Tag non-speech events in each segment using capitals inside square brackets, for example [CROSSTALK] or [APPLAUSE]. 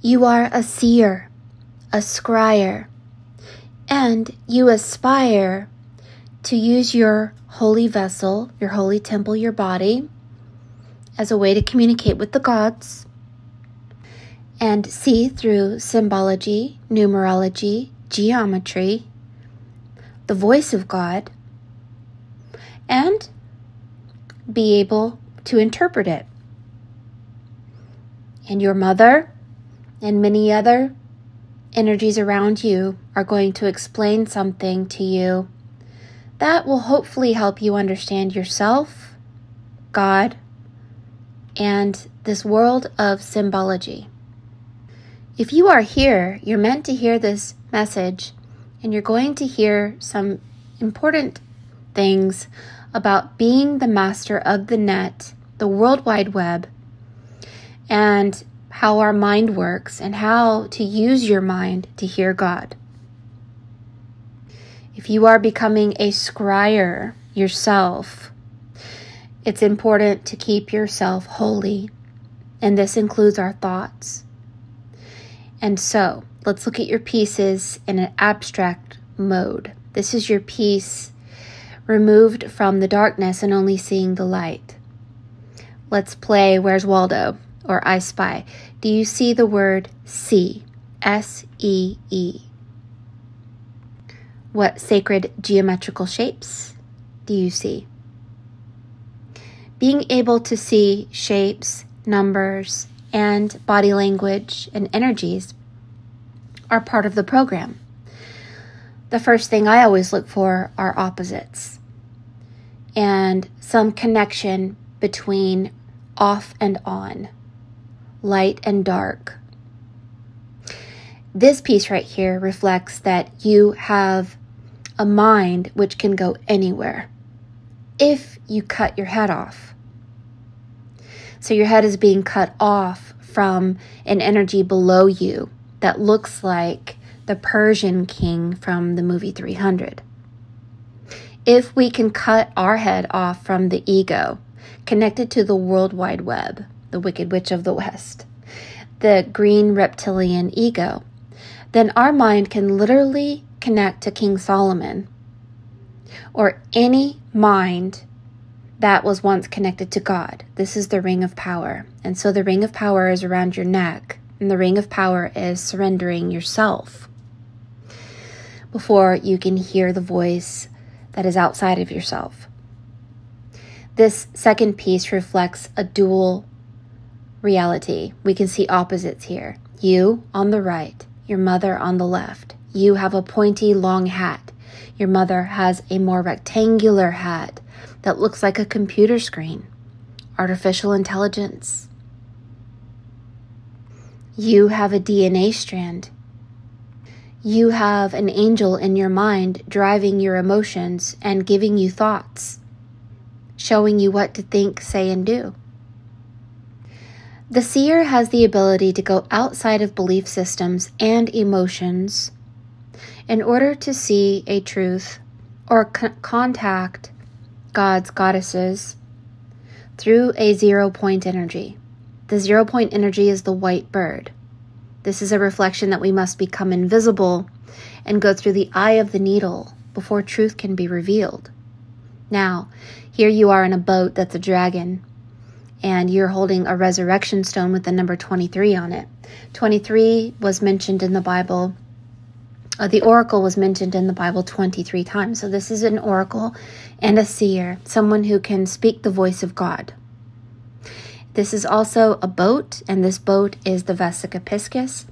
You are a seer, a scryer, and you aspire to use your holy vessel, your holy temple, your body, as a way to communicate with the gods and see through symbology, numerology, geometry, the voice of God, and be able to interpret it. And your mother and many other energies around you are going to explain something to you that will hopefully help you understand yourself, God, and this world of symbology. If you are here, you're meant to hear this message, and you're going to hear some important things about being the master of the net, the World Wide Web, and how our mind works and how to use your mind to hear God. If you are becoming a scryer yourself, it's important to keep yourself holy, and this includes our thoughts. And so, let's look at your pieces in an abstract mode. This is your piece removed from the darkness and only seeing the light. Let's play Where's Waldo or I Spy. Do you see the word see? S E E. What sacred geometrical shapes do you see? Being able to see shapes, numbers, and body language and energies are part of the program. The first thing I always look for are opposites and some connection between off and on, light and dark, this piece right here reflects that you have a mind which can go anywhere if you cut your head off. So your head is being cut off from an energy below you that looks like the Persian king from the movie 300. If we can cut our head off from the ego, connected to the World Wide Web, the Wicked Witch of the West, the green reptilian ego, then our mind can literally connect to King Solomon or any mind that was once connected to God. This is the ring of power. And so the ring of power is around your neck, and the ring of power is surrendering yourself before you can hear the voice that is outside of yourself. This second piece reflects a dual reality. We can see opposites here. You on the right, your mother on the left. You have a pointy, long hat. Your mother has a more rectangular hat that looks like a computer screen. Artificial intelligence. You have a DNA strand. You have an angel in your mind driving your emotions and giving you thoughts, showing you what to think, say, and do. The seer has the ability to go outside of belief systems and emotions in order to see a truth or contact God's goddesses through a zero point energy. The zero point energy is the white bird. This is a reflection that we must become invisible and go through the eye of the needle before truth can be revealed. Now, here you are in a boat that's a dragon and you're holding a resurrection stone with the number 23 on it. 23 was mentioned in the Bible. Uh, the oracle was mentioned in the Bible 23 times. So this is an oracle and a seer, someone who can speak the voice of God. This is also a boat, and this boat is the Vesica Piscis.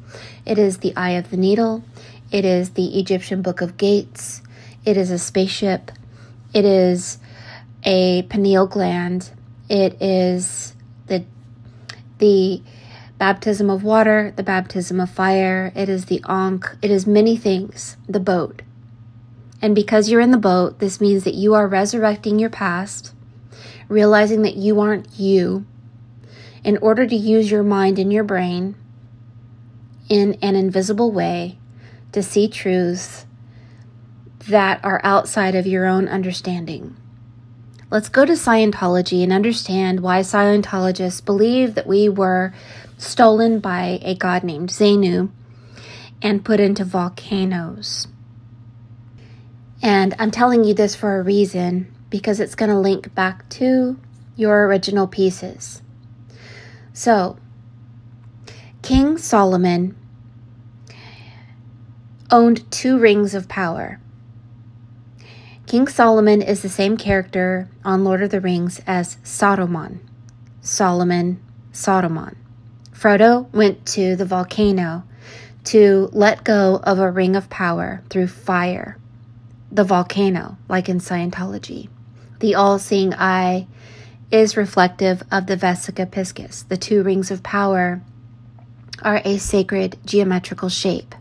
It is the Eye of the Needle. It is the Egyptian Book of Gates. It is a spaceship. It is a pineal gland. It is the the baptism of water, the baptism of fire, it is the ankh, it is many things, the boat. And because you're in the boat, this means that you are resurrecting your past, realizing that you aren't you, in order to use your mind and your brain in an invisible way to see truths that are outside of your own understanding. Let's go to Scientology and understand why Scientologists believe that we were stolen by a god named Xenu and put into volcanoes. And I'm telling you this for a reason because it's going to link back to your original pieces. So, King Solomon owned two rings of power. King Solomon is the same character on Lord of the Rings as Saruman. Solomon, Saruman. Frodo went to the volcano to let go of a ring of power through fire. The volcano, like in Scientology. The all seeing eye is reflective of the Vesica Piscis. The two rings of power are a sacred geometrical shape.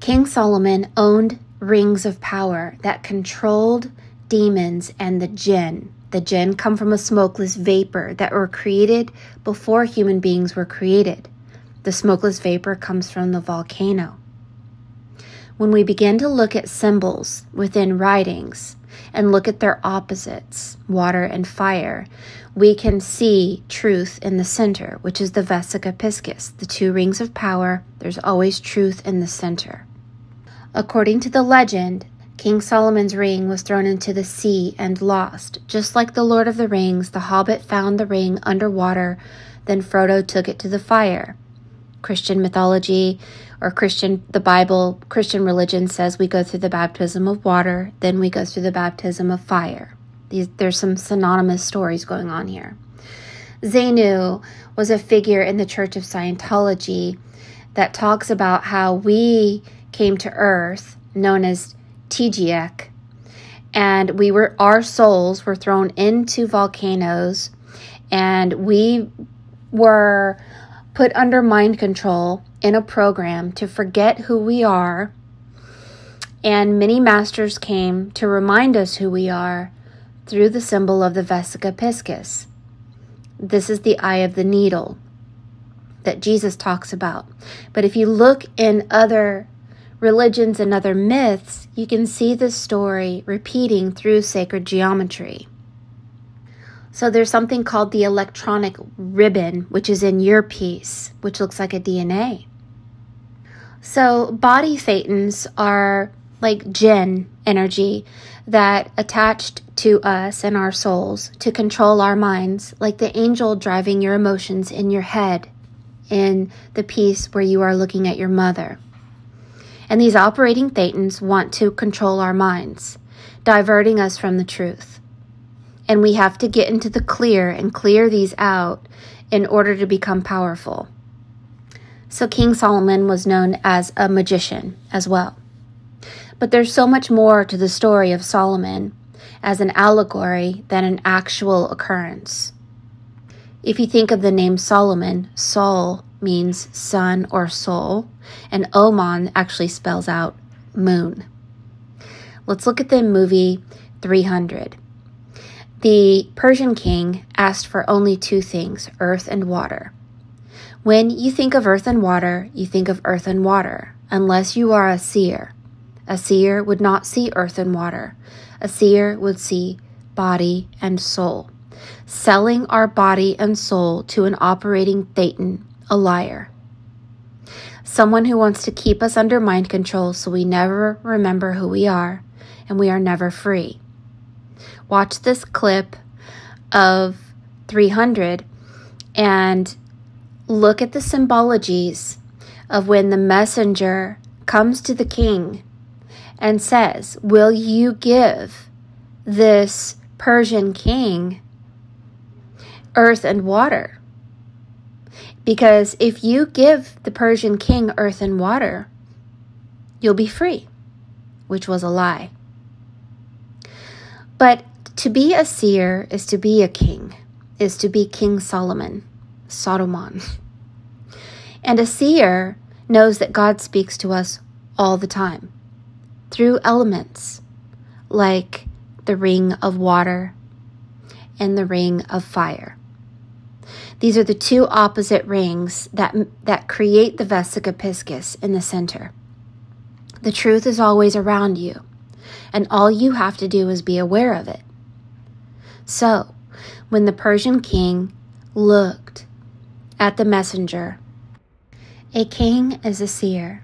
King Solomon owned rings of power that controlled demons and the jinn. The jinn come from a smokeless vapor that were created before human beings were created. The smokeless vapor comes from the volcano. When we begin to look at symbols within writings and look at their opposites, water and fire, we can see truth in the center, which is the Vesica Piscis, the two rings of power. There's always truth in the center. According to the legend, King Solomon's ring was thrown into the sea and lost. Just like the Lord of the Rings, the hobbit found the ring underwater, then Frodo took it to the fire. Christian mythology or Christian, the Bible, Christian religion says we go through the baptism of water, then we go through the baptism of fire. These, there's some synonymous stories going on here. Xenu was a figure in the Church of Scientology that talks about how we came to earth, known as Teegeeack, and we were our souls were thrown into volcanoes, and we were put under mind control in a program to forget who we are. And many masters came to remind us who we are through the symbol of the Vesica Piscis. This is the eye of the needle that Jesus talks about. But if you look in other religions and other myths, you can see this story repeating through sacred geometry. So there's something called the electronic ribbon, which is in your piece, which looks like a DNA. So body thetans are like jinn energy that attached to us and our souls to control our minds, like the angel driving your emotions in your head in the piece where you are looking at your mother. And these operating thetans want to control our minds, diverting us from the truth. And we have to get into the clear and clear these out in order to become powerful. So King Solomon was known as a magician as well. But there's so much more to the story of Solomon as an allegory than an actual occurrence. If you think of the name Solomon, Sol means sun or soul, and Oman actually spells out moon. Let's look at the movie 300. The Persian king asked for only two things earth and water. When you think of earth and water, you think of earth and water, unless you are a seer. A seer would not see earth and water, a seer would see body and soul. Selling our body and soul to an operating Thetan a liar. Someone who wants to keep us under mind control so we never remember who we are and we are never free. Watch this clip of 300 and look at the symbologies of when the messenger comes to the king and says, Will you give this Persian king earth and water? Because if you give the Persian king earth and water, you'll be free, which was a lie. But to be a seer is to be a king, is to be King Solomon, Solomon. [LAUGHS] And a seer knows that God speaks to us all the time through elements like the ring of water and the ring of fire. These are the two opposite rings that, that create the vesica piscis in the center. The truth is always around you, and all you have to do is be aware of it. So, when the Persian king looked at the messenger. A king is a seer.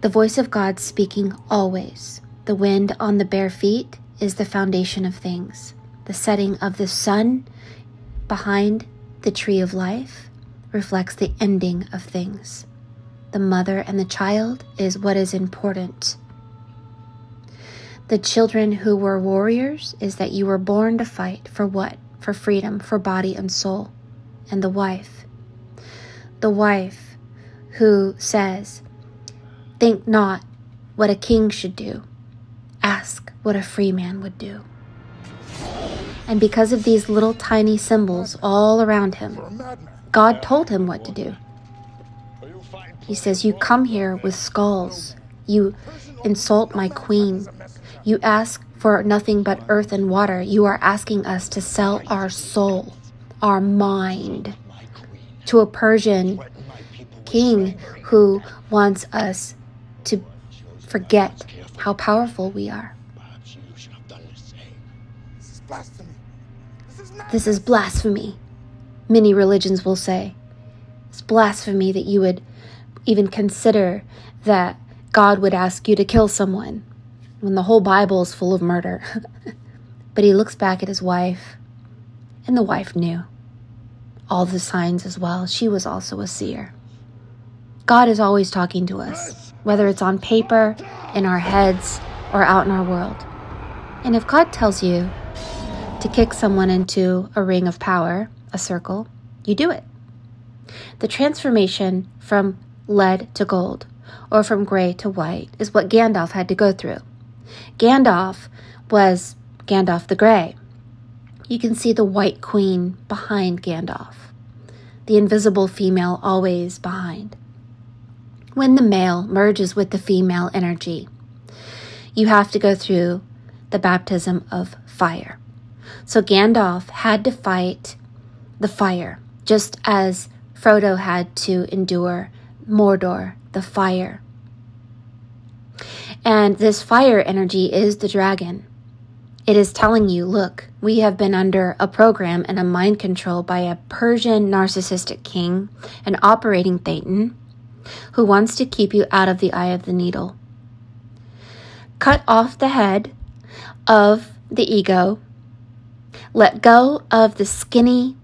The voice of God speaking always. The wind on the bare feet is the foundation of things. The setting of the sun behind the tree of life reflects the ending of things. The mother and the child is what is important. The children who were warriors is that you were born to fight for what? For freedom, for body and soul. And the wife. The wife who says, Think not what a king should do, ask what a free man would do. And because of these little tiny symbols all around him, God told him what to do. He says, You come here with skulls. You insult my queen. You ask for nothing but earth and water. You are asking us to sell our soul, our mind, to a Persian king who wants us to forget how powerful we are. This is blasphemy, many religions will say. It's blasphemy that you would even consider that God would ask you to kill someone when the whole Bible is full of murder. [LAUGHS] but he looks back at his wife, and the wife knew all the signs as well. She was also a seer. God is always talking to us, whether it's on paper, in our heads, or out in our world. And if God tells you to kick someone into a ring of power, a circle, you do it. The transformation from lead to gold, or from gray to white, is what Gandalf had to go through. Gandalf was Gandalf the Grey. You can see the White Queen behind Gandalf, the invisible female always behind. When the male merges with the female energy, you have to go through the baptism of fire. So Gandalf had to fight the fire, just as Frodo had to endure Mordor, the fire. And this fire energy is the dragon. It is telling you, look, we have been under a program and a mind control by a Persian narcissistic king, an operating Thetan, who wants to keep you out of the eye of the needle. Cut off the head of the ego let go of the skinny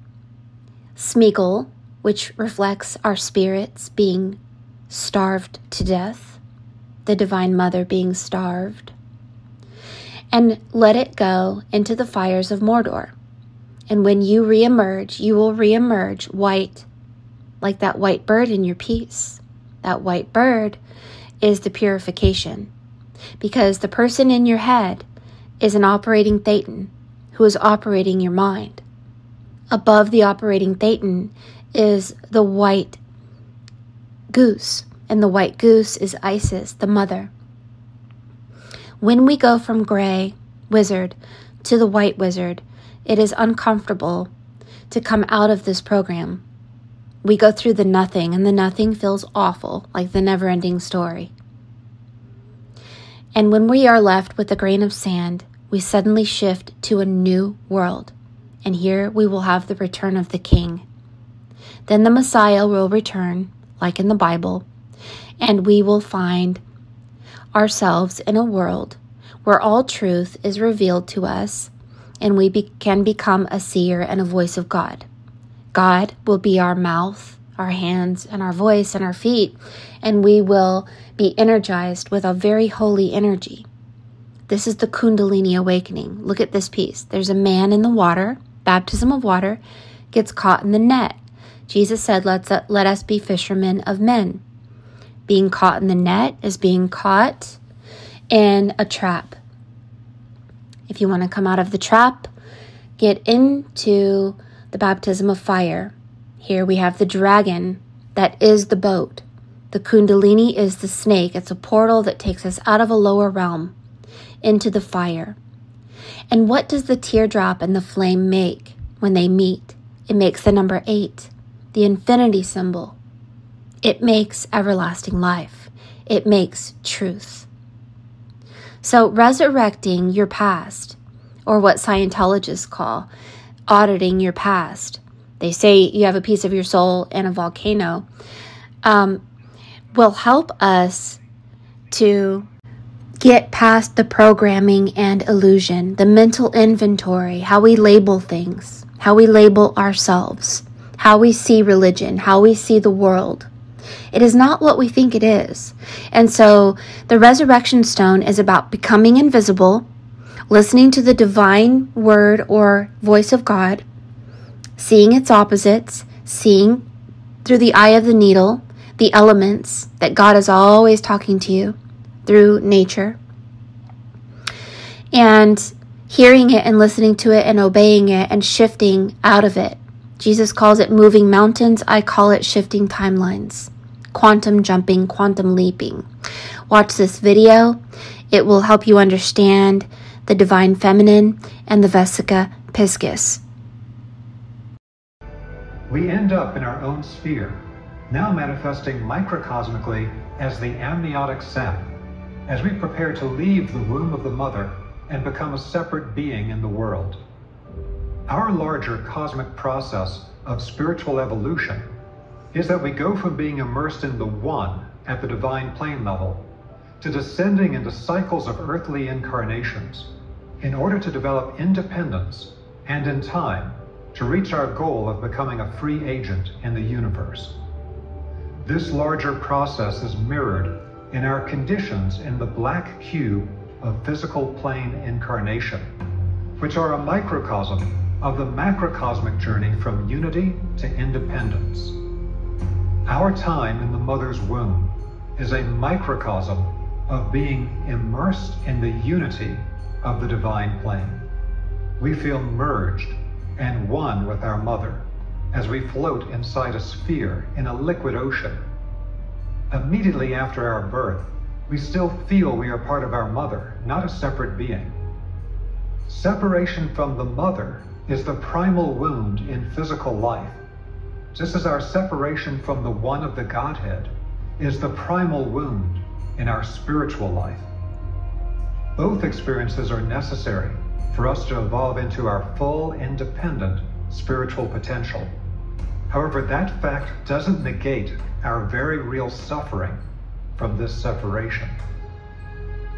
Smeagol, which reflects our spirits being starved to death, the Divine Mother being starved, and let it go into the fires of Mordor. And when you reemerge, you will reemerge white, like that white bird in your piece. That white bird is the purification, because the person in your head is an operating Thetan who is operating your mind. Above the operating Thetan is the white goose, and the white goose is Isis, the mother. When we go from gray wizard to the white wizard, it is uncomfortable to come out of this program. We go through the nothing, and the nothing feels awful, like the never ending story. And when we are left with a grain of sand, we suddenly shift to a new world, and here we will have the return of the King. Then the Messiah will return, like in the Bible, and we will find ourselves in a world where all truth is revealed to us and we be- can become a seer and a voice of God. God will be our mouth, our hands, and our voice and our feet, and we will be energized with a very holy energy. This is the Kundalini awakening. Look at this piece. There's a man in the water, baptism of water, gets caught in the net. Jesus said, Let's, uh, Let us be fishermen of men. Being caught in the net is being caught in a trap. If you want to come out of the trap, get into the baptism of fire. Here we have the dragon that is the boat. The Kundalini is the snake. It's a portal that takes us out of a lower realm into the fire. And what does the teardrop and the flame make when they meet? It makes the number eight, the infinity symbol. It makes everlasting life. It makes truth. So, resurrecting your past, or what Scientologists call auditing your past, they say you have a piece of your soul in a volcano, um, will help us to get past the programming and illusion, the mental inventory, how we label things, how we label ourselves, how we see religion, how we see the world. It is not what we think it is. And so the resurrection stone is about becoming invisible, listening to the divine word or voice of God, seeing its opposites, seeing through the eye of the needle the elements that God is always talking to you through nature, and hearing it and listening to it and obeying it and shifting out of it. Jesus calls it moving mountains. I call it shifting timelines, quantum jumping, quantum leaping. Watch this video. It will help you understand the divine feminine and the Vesica Piscis. We end up in our own sphere, now manifesting microcosmically as the amniotic sac, as we prepare to leave the womb of the mother and become a separate being in the world. Our larger cosmic process of spiritual evolution is that we go from being immersed in the one at the divine plane level to descending into cycles of earthly incarnations in order to develop independence and in time to reach our goal of becoming a free agent in the universe. This larger process is mirrored in our conditions in the black cube of physical plane incarnation, which are a microcosm of the macrocosmic journey from unity to independence. Our time in the mother's womb is a microcosm of being immersed in the unity of the divine plane. We feel merged and one with our mother as we float inside a sphere in a liquid ocean. Immediately after our birth, we still feel we are part of our mother, not a separate being. Separation from the mother is the primal wound in physical life, just as our separation from the one of the Godhead is the primal wound in our spiritual life. Both experiences are necessary for us to evolve into our full, independent spiritual potential. However, that fact doesn't negate our very real suffering from this separation.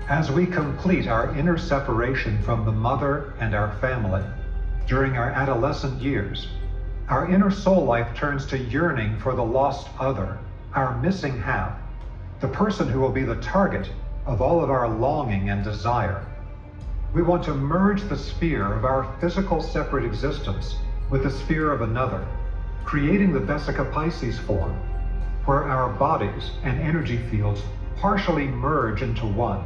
As we complete our inner separation from the mother and our family during our adolescent years, our inner soul life turns to yearning for the lost other, our missing half, the person who will be the target of all of our longing and desire. We want to merge the sphere of our physical separate existence with the sphere of another, creating the Vesica Piscis form, where our bodies and energy fields partially merge into one.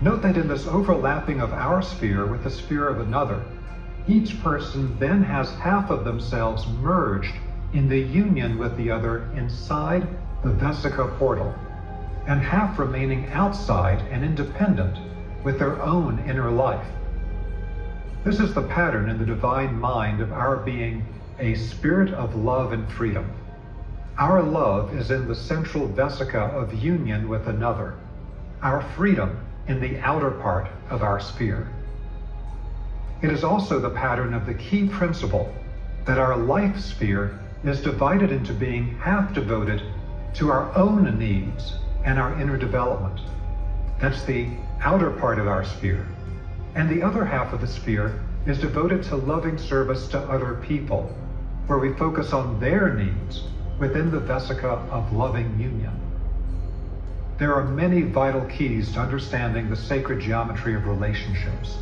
Note that in this overlapping of our sphere with the sphere of another, each person then has half of themselves merged in the union with the other inside the Vesica portal, and half remaining outside and independent with their own inner life. This is the pattern in the divine mind of our being a spirit of love and freedom. Our love is in the central vesica of union with another, our freedom in the outer part of our sphere. It is also the pattern of the key principle that our life sphere is divided into being half devoted to our own needs and our inner development. That's the outer part of our sphere. And the other half of the sphere is devoted to loving service to other people, where we focus on their needs within the vesica of loving union. There are many vital keys to understanding the sacred geometry of relationships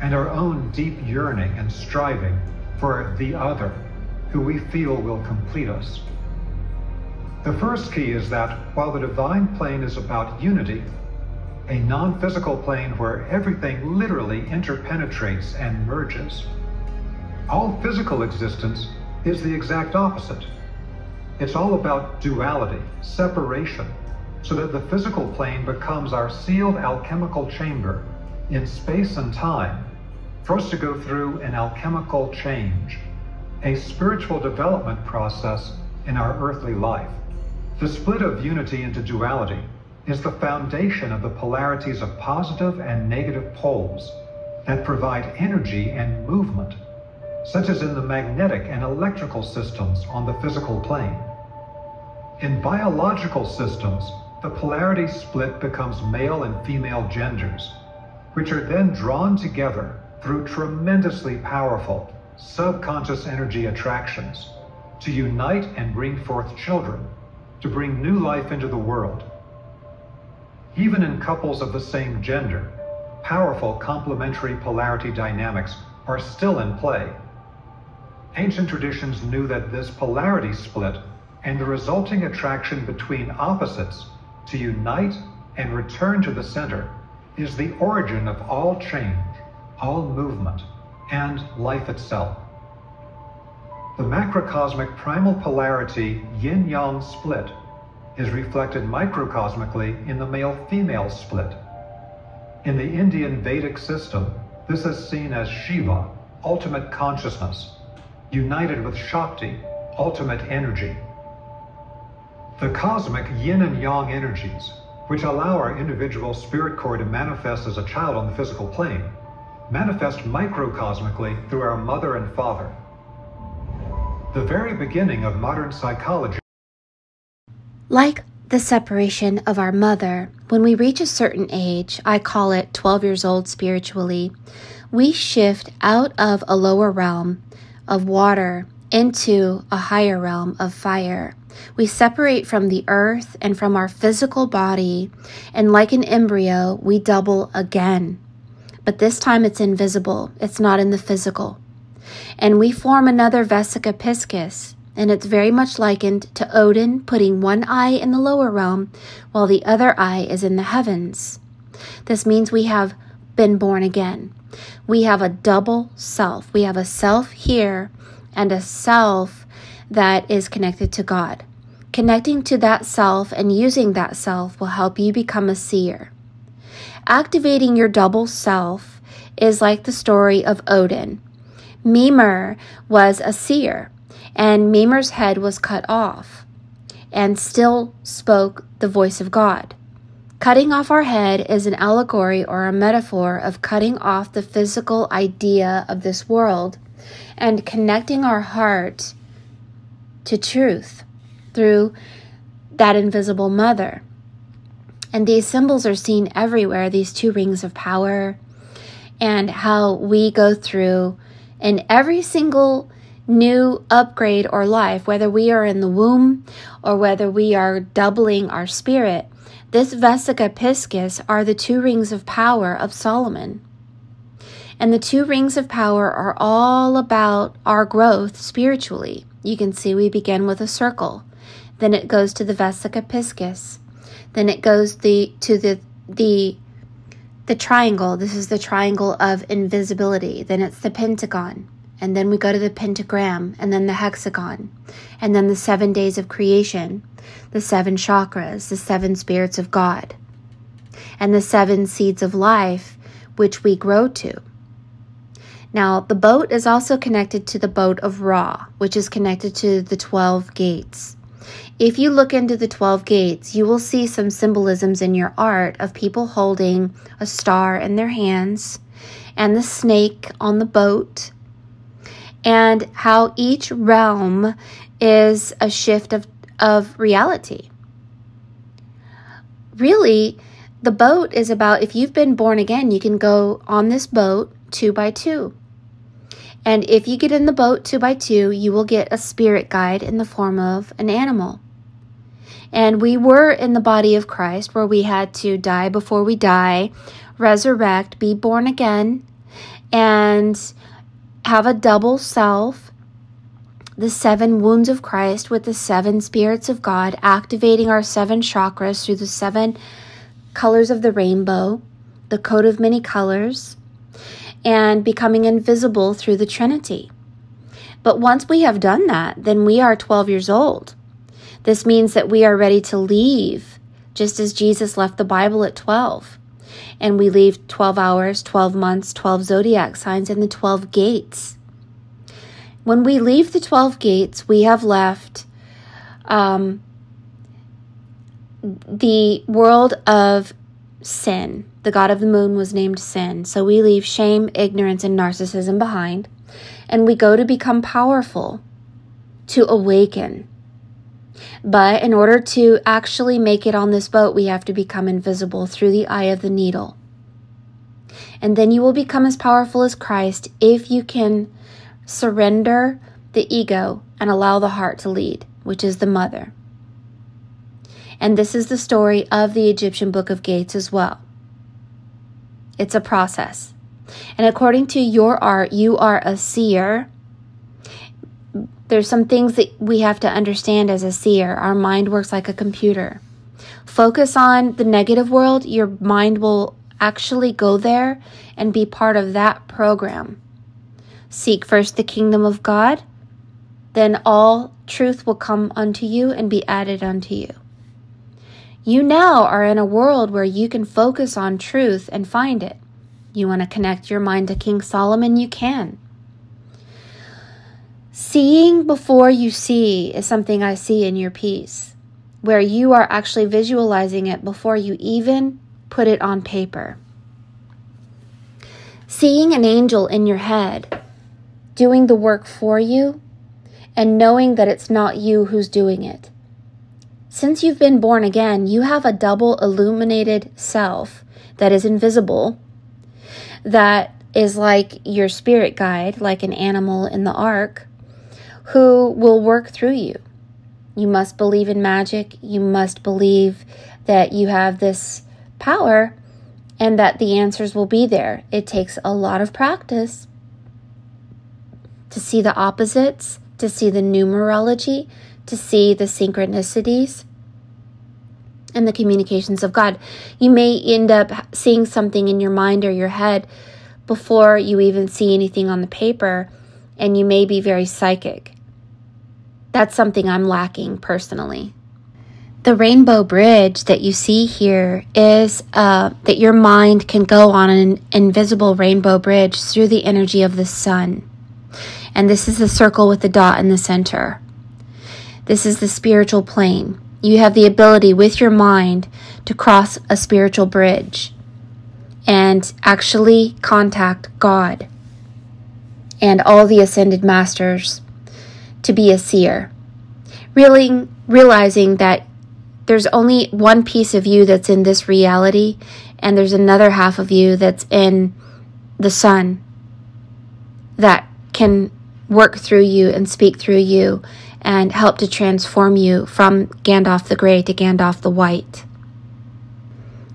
and our own deep yearning and striving for the other who we feel will complete us. The first key is that while the divine plane is about unity, a non physical plane where everything literally interpenetrates and merges, all physical existence is the exact opposite. It's all about duality, separation, so that the physical plane becomes our sealed alchemical chamber in space and time for us to go through an alchemical change, a spiritual development process in our earthly life. The split of unity into duality is the foundation of the polarities of positive and negative poles that provide energy and movement such as in the magnetic and electrical systems on the physical plane. In biological systems, the polarity split becomes male and female genders, which are then drawn together through tremendously powerful subconscious energy attractions to unite and bring forth children, to bring new life into the world. Even in couples of the same gender, powerful complementary polarity dynamics are still in play. Ancient traditions knew that this polarity split and the resulting attraction between opposites to unite and return to the center is the origin of all change, all movement, and life itself. The macrocosmic primal polarity yin yang split is reflected microcosmically in the male female split. In the Indian Vedic system, this is seen as Shiva, ultimate consciousness, united with Shakti, ultimate energy. The cosmic yin and yang energies, which allow our individual spirit core to manifest as a child on the physical plane, manifest microcosmically through our mother and father. The very beginning of modern psychology. Like the separation of our mother, when we reach a certain age, I call it 12 years old spiritually, we shift out of a lower realm of water into a higher realm of fire. We separate from the earth and from our physical body, and like an embryo, we double again. But this time it's invisible, it's not in the physical. And we form another vesica piscis, and it's very much likened to Odin putting one eye in the lower realm while the other eye is in the heavens. This means we have been born again. We have a double self. We have a self here and a self that is connected to God. Connecting to that self and using that self will help you become a seer. Activating your double self is like the story of Odin. Mimir was a seer, and Mimir's head was cut off and still spoke the voice of God. Cutting off our head is an allegory or a metaphor of cutting off the physical idea of this world and connecting our heart to truth through that invisible mother. And these symbols are seen everywhere, these two rings of power, and how we go through in every single new upgrade or life, whether we are in the womb or whether we are doubling our spirit. This Vesica Piscis are the two rings of power of Solomon. And the two rings of power are all about our growth spiritually. You can see we begin with a circle. Then it goes to the Vesica Piscis. Then it goes the to the the the triangle. This is the triangle of invisibility. Then it's the pentagon. And then we go to the pentagram and then the hexagon. And then the seven days of creation, the seven chakras, the seven spirits of God, and the seven seeds of life which we grow to. Now, the boat is also connected to the boat of Ra, which is connected to the 12 gates. If you look into the 12 gates, you will see some symbolisms in your art of people holding a star in their hands and the snake on the boat, and how each realm is a shift of, of reality. Really, the boat is about if you've been born again, you can go on this boat two by two. And if you get in the boat two by two, you will get a spirit guide in the form of an animal. And we were in the body of Christ where we had to die before we die, resurrect, be born again, and have a double self, the seven wounds of Christ with the seven spirits of God, activating our seven chakras through the seven colors of the rainbow, the coat of many colors and becoming invisible through the Trinity. But once we have done that, then we are 12 years old. This means that we are ready to leave, just as Jesus left the Bible at 12. And we leave 12 hours, 12 months, 12 zodiac signs, and the 12 gates. When we leave the 12 gates, we have left um, the world of sin. The god of the moon was named sin. So we leave shame, ignorance, and narcissism behind. and we go to become powerful, to awaken. But in order to actually make it on this boat, we have to become invisible through the eye of the needle. And then you will become as powerful as Christ if you can surrender the ego and allow the heart to lead, which is the mother. And this is the story of the Egyptian Book of Gates as well. It's a process. And according to your art, you are a seer. There's some things that we have to understand as a seer. Our mind works like a computer. Focus on the negative world, your mind will actually go there and be part of that program. Seek first the kingdom of God, then all truth will come unto you and be added unto you. You now are in a world where you can focus on truth and find it. You want to connect your mind to King Solomon? You can. Seeing before you see is something I see in your piece, where you are actually visualizing it before you even put it on paper. Seeing an angel in your head doing the work for you and knowing that it's not you who's doing it. Since you've been born again, you have a double illuminated self that is invisible, that is like your spirit guide, like an animal in the ark, who will work through you. You must believe in magic. You must believe that you have this power and that the answers will be there. It takes a lot of practice to see the opposites to see the numerology, to see the synchronicities and the communications of God. You may end up seeing something in your mind or your head before you even see anything on the paper, and you may be very psychic. That's something I'm lacking personally. The rainbow bridge that you see here is uh, that your mind can go on an invisible rainbow bridge through the energy of the sun and this is the circle with the dot in the center. This is the spiritual plane. You have the ability with your mind to cross a spiritual bridge and actually contact God and all the ascended masters to be a seer. Really realizing that there's only one piece of you that's in this reality, and there's another half of you that's in the sun that can work through you and speak through you and help to transform you from Gandalf the Grey to Gandalf the White.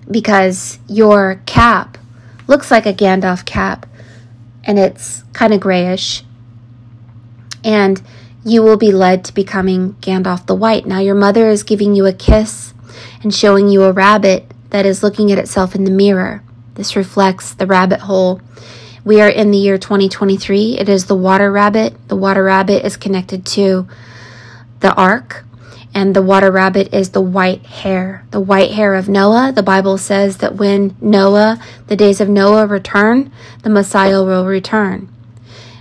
Because your cap looks like a Gandalf cap and it's kind of grayish. And you will be led to becoming Gandalf the White. Now, your mother is giving you a kiss and showing you a rabbit that is looking at itself in the mirror. This reflects the rabbit hole we are in the year 2023. It is the water rabbit. The water rabbit is connected to the ark, and the water rabbit is the white hare. The white hare of Noah. The Bible says that when Noah, the days of Noah return, the Messiah will return.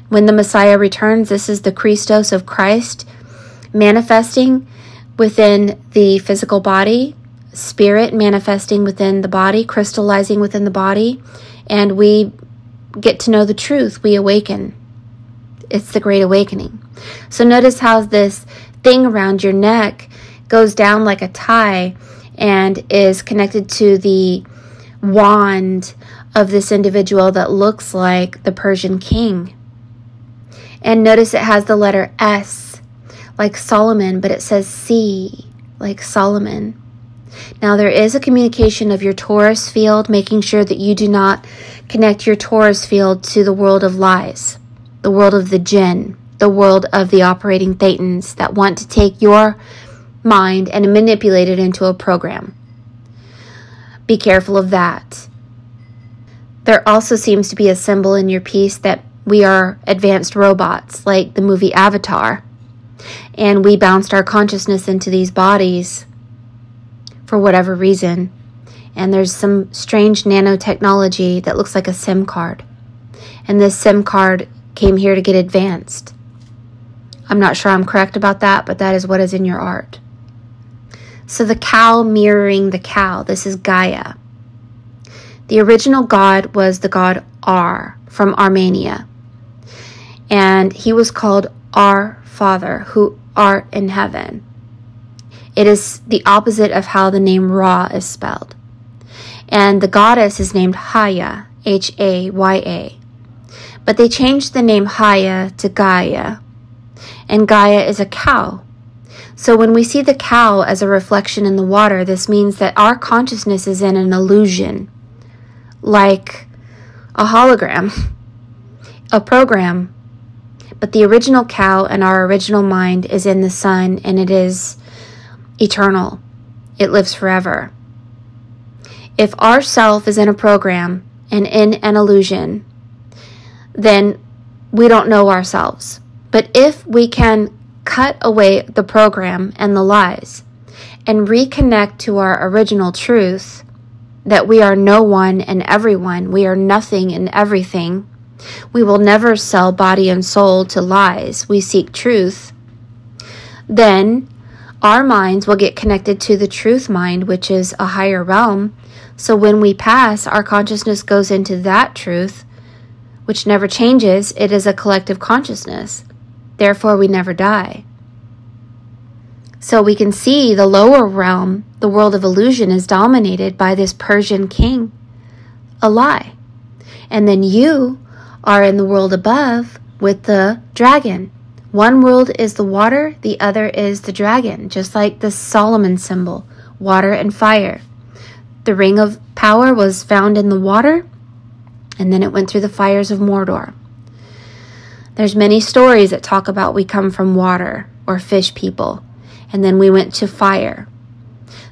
When the Messiah returns, this is the Christos of Christ manifesting within the physical body, spirit manifesting within the body, crystallizing within the body, and we get to know the truth, we awaken. It's the great awakening. So notice how this thing around your neck goes down like a tie and is connected to the wand of this individual that looks like the Persian king. And notice it has the letter S like Solomon, but it says C like Solomon. Now, there is a communication of your torus field, making sure that you do not connect your torus field to the world of lies, the world of the jinn, the world of the operating thetans that want to take your mind and manipulate it into a program. Be careful of that. There also seems to be a symbol in your piece that we are advanced robots, like the movie Avatar, and we bounced our consciousness into these bodies for whatever reason. And there's some strange nanotechnology that looks like a SIM card. And this SIM card came here to get advanced. I'm not sure I'm correct about that, but that is what is in your art. So the cow mirroring the cow, this is Gaia. The original god was the god Ar from Armenia. And he was called Our Father, who art in heaven. It is the opposite of how the name Ra is spelled. And the goddess is named Haya, H A Y A. But they changed the name Haya to Gaia. And Gaia is a cow. So when we see the cow as a reflection in the water, this means that our consciousness is in an illusion, like a hologram, [LAUGHS] a program. But the original Ka and our original mind is in the sun and it is eternal. It lives forever. If our self is in a program and in an illusion, then we don't know ourselves. But if we can cut away the program and the lies and reconnect to our original truth that we are no one and everyone, we are nothing and everything, we will never sell body and soul to lies. We seek truth. Then our minds will get connected to the truth mind, which is a higher realm. So when we pass, our consciousness goes into that truth, which never changes. It is a collective consciousness. Therefore, we never die. So we can see the lower realm, the world of illusion, is dominated by this Persian king, a lie. And then you are in the world above with the dragon. One world is the water, the other is the dragon, just like the Solomon symbol water and fire. The ring of power was found in the water, and then it went through the fires of Mordor. There's many stories that talk about we come from water or fish people, and then we went to fire.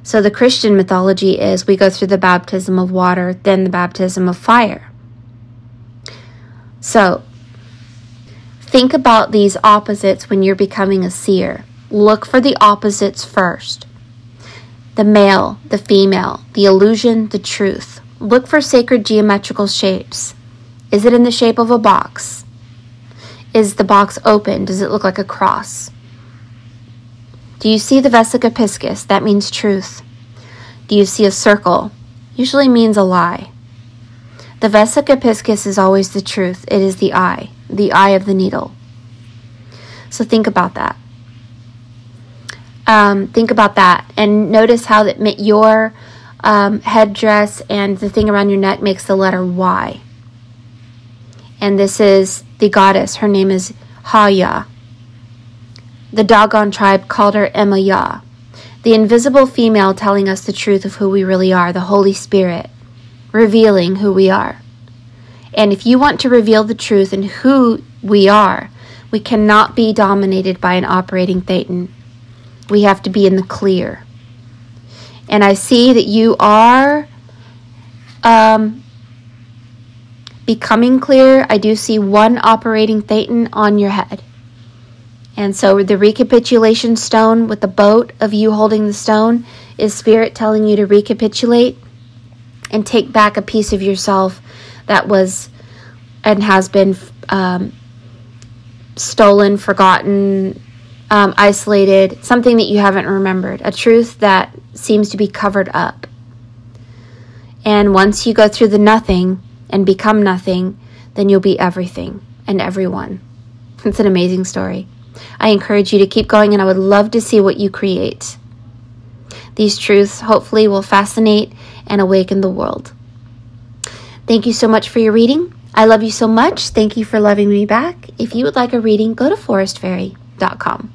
So the Christian mythology is we go through the baptism of water, then the baptism of fire. So, think about these opposites when you're becoming a seer. Look for the opposites first the male, the female, the illusion, the truth. Look for sacred geometrical shapes. Is it in the shape of a box? Is the box open? Does it look like a cross? Do you see the vesica piscis? That means truth. Do you see a circle? Usually means a lie. The vesica piscis is always the truth. It is the eye, the eye of the needle. So think about that. Um, think about that and notice how that your um, headdress and the thing around your neck makes the letter Y. And this is the goddess. Her name is Haya. The Dogon tribe called her Emaya. The invisible female telling us the truth of who we really are, the Holy Spirit revealing who we are. And if you want to reveal the truth and who we are, we cannot be dominated by an operating Thetan. We have to be in the clear. And I see that you are um, becoming clear. I do see one operating Thetan on your head. And so the recapitulation stone with the boat of you holding the stone is spirit telling you to recapitulate and take back a piece of yourself that was and has been um, stolen, forgotten, um, isolated, something that you haven't remembered, a truth that seems to be covered up. And once you go through the nothing and become nothing, then you'll be everything and everyone. It's an amazing story. I encourage you to keep going, and I would love to see what you create. These truths hopefully will fascinate and awaken the world. Thank you so much for your reading. I love you so much. Thank you for loving me back. If you would like a reading, go to forestfairy.com.